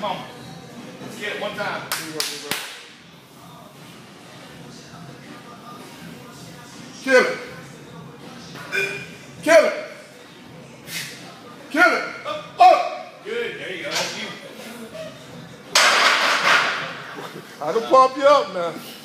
Come on. Let's get it one time. Kill it. Kill it. Kill it. Up. Good. There you go. That's you. I can pump you up now.